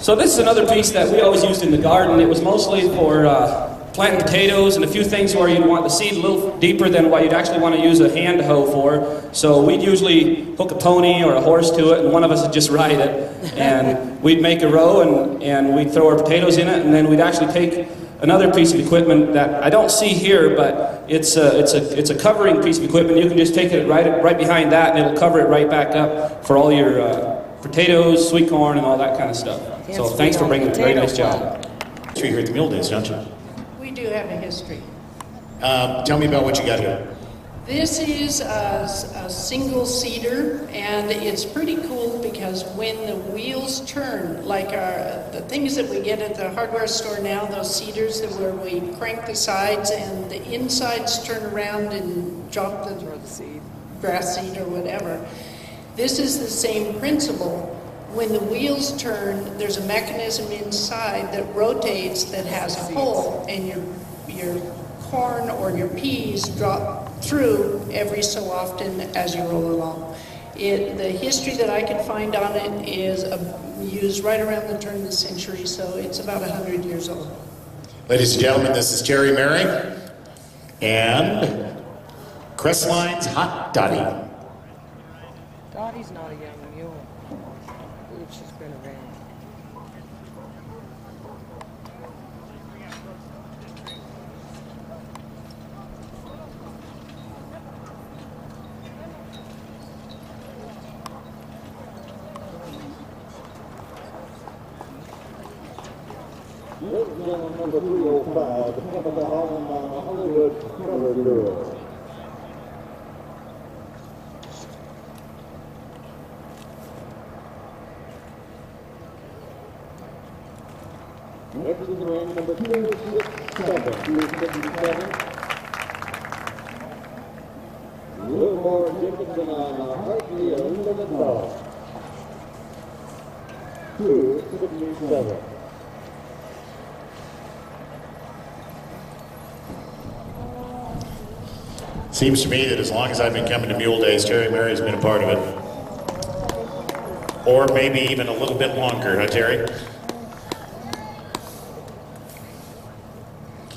So this is another piece that we always used in the garden. It was mostly for uh, planting potatoes and a few things where you'd want the seed a little deeper than what you'd actually want to use a hand hoe for. So we'd usually hook a pony or a horse to it, and one of us would just ride it. And we'd make a row, and, and we'd throw our potatoes in it, and then we'd actually take another piece of equipment that I don't see here, but it's a, it's a, it's a covering piece of equipment. You can just take it right, right behind that, and it'll cover it right back up for all your uh, potatoes, sweet corn, and all that kind of stuff. Yes, So thanks for bringing it. Very nice potato job. You're here at the Mule Days, don't you? We do have a history. Um, tell me about what you got here. This is a, a single seater, and it's pretty cool because when the wheels turn, like our, the things that we get at the hardware store now, those seaters that where we crank the sides and the insides turn around and drop the, grass seed or whatever. This is the same principle. When the wheels turn, there's a mechanism inside that rotates that has a hole, and your your corn or your peas drop through every so often as you roll along. It, the history that I can find on it is uh, used right around the turn of the century, so it's about 100 years old. Ladies and gentlemen, this is Jerry Mary and Crestline's Hot Dottie. Dottie's not a young mule. I believe she's been around. Gentlemen, number 305, the top of the Holland, uh, Hollywood Cover. Ring, number 267, 267. Wilmore Dickinson on Hartley, Elizabeth Ball. 267. Seems to me that as long as I've been coming to Mule Days, Terry Mary's been a part of it. Or maybe even a little bit longer, huh, Terry?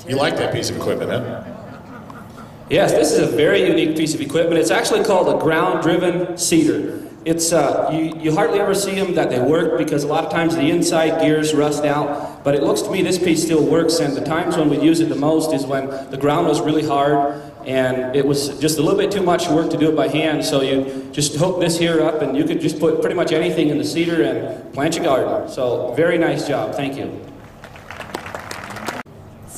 You like that piece of equipment, huh? Yes, this is a very unique piece of equipment. It's actually called a ground-driven seeder. It's uh, you, you hardly ever see them that they work because a lot of times the inside gears rust out. But it looks to me this piece still works, and the times when we use it the most is when the ground was really hard and it was just a little bit too much work to do it by hand. So you just hook this here up, and you could just put pretty much anything in the seeder and plant your garden. So very nice job. Thank you.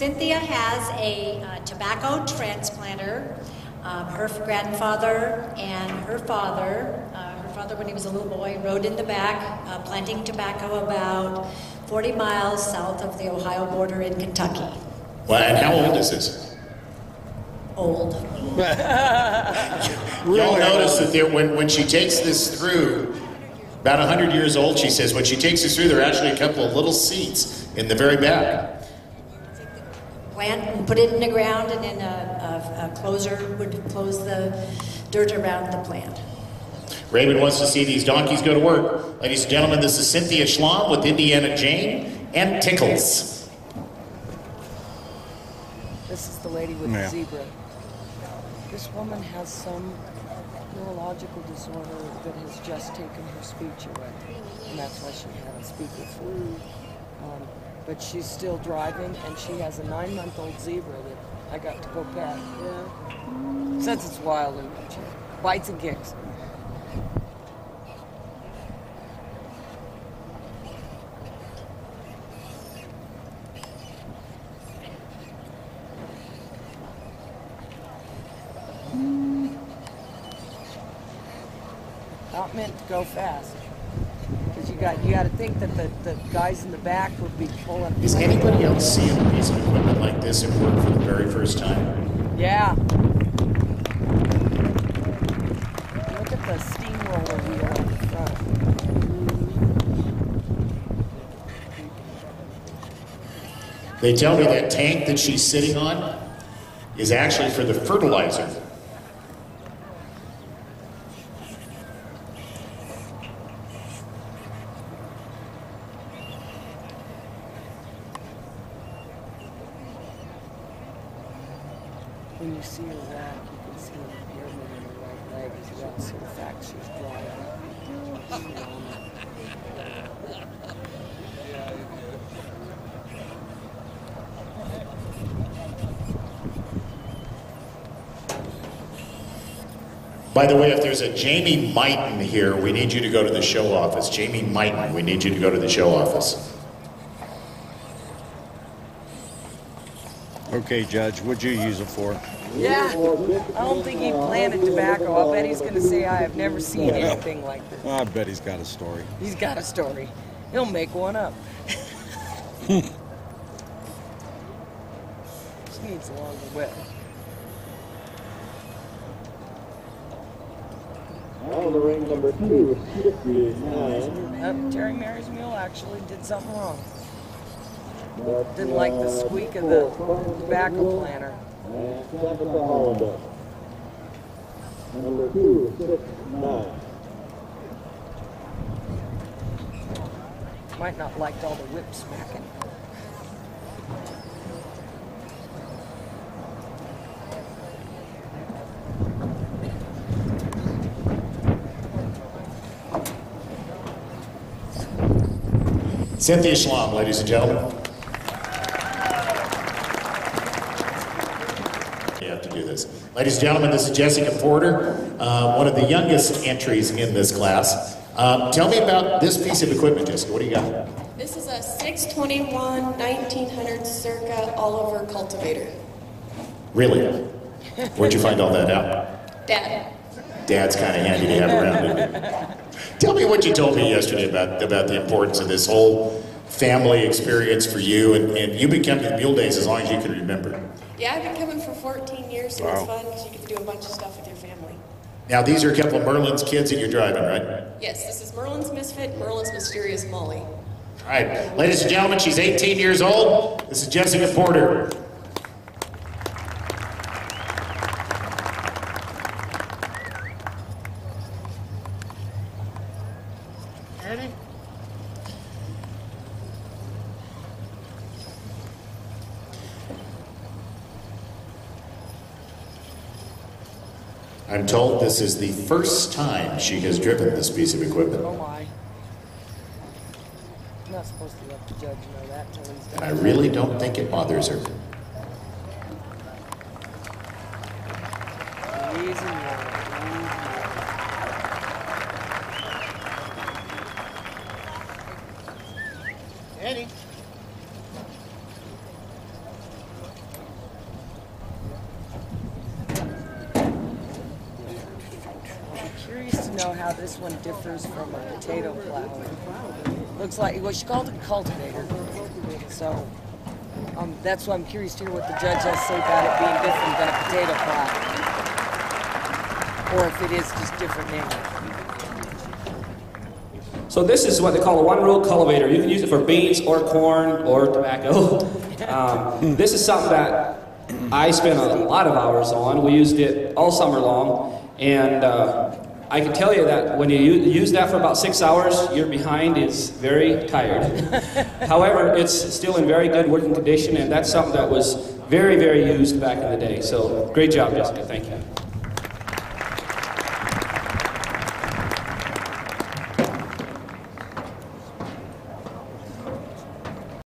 Cynthia has a uh, tobacco transplanter. Um, her grandfather and her father, uh, her father when he was a little boy, rode in the back uh, planting tobacco about 40 miles south of the Ohio border in Kentucky. Well, and how old is this? Old. Y'all notice that there, when, when she takes this through, about 100 years old, she says, when she takes this through, there are actually a couple of little seats in the very back. Plant and put it in the ground, and then a, a, a closer would close the dirt around the plant. Raymond wants to see these donkeys go to work. Ladies and gentlemen, this is Cynthia Schlom with Indiana Jane and Tickles. This is the lady with Yeah. the zebra. This woman has some neurological disorder that has just taken her speech away, and that's why she had a speaker phone. Um, but she's still driving, and she has a nine-month-old zebra that I got to go pet. Yeah. Since it's wild and bites and kicks. Not meant to go fast. Got you got to think that the, the guys in the back would be pulling. Is anybody else seeing a piece of equipment like this at work for the very first time? Yeah. Look at the steamroller wheel front. They tell me that tank that she's sitting on is actually for the fertilizer. When you see her walk, you can see an impairment in her right leg as well, so the fact she's dry By the way, if there's a Jamie Mighton here, we need you to go to the show office. Jamie Mighton, we need you to go to the show office. Okay, Judge, what'd you use it for? Yeah, I don't think he planted tobacco. I bet he's going to say, I have never seen anything like this. I bet he's got a story. He's got a story. He'll make one up. Just needs a longer whip. On the ring number two, 59. Uh, Terry Mary's Mule actually did something wrong. Didn't like the squeak of the tobacco planter. Number two, six, nine. Might not liked all the whip smacking. Cynthia Schlom, ladies and gentlemen. You have to do this. Ladies and gentlemen, this is Jessica Porter, uh, one of the youngest entries in this class. Um, tell me about this piece of equipment, Jessica. What do you got? This is a 621 1900 circa Oliver cultivator. Really? Where'd you find all that out? Dad. Dad's kind of handy to have around. Tell me what you told me yesterday about, about the importance of this whole family experience for you, and, and you've been coming to Mule Days as long as you can remember. Yeah, I've been coming for 14 years, so Wow. it's fun because you get to do a bunch of stuff with your family. Now, these are a couple of Merlin's kids that you're driving, right? Yes, this is Merlin's Misfit, Merlin's Mysterious Molly. All right, ladies and gentlemen, she's 18 years old. This is Jessica Porter. I'm told this is the first time she has driven this piece of equipment. Oh my. I'm not supposed to let the judge know that till he's And. I really don't think it bothers her. Easy now, easy. Eddie. I'm curious to know how this one differs from a potato plow. Looks like, well, she called it a cultivator. So, um, that's why I'm curious to hear what the judge has to say about it being different than a potato plow. Or if it is just different name. So this is what they call a one-row cultivator. You can use it for beans or corn or tobacco. Um, this is something that I spent a lot of hours on. We used it all summer long, and uh, I can tell you that when you use that for about six hours, your behind is very tired. However, it's still in very good working condition, and that's something that was very, very used back in the day. So great job, Jessica. Thank you.